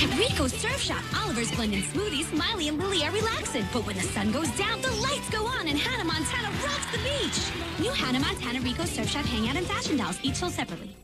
At Rico's Surf Shop, Oliver's blending smoothies, Miley and Lilly are relaxing. But when the sun goes down, the lights go on and Hannah Montana rocks the beach. New Hannah Montana Rico Surf Shop Hangout and Fashion Dolls, each sold separately.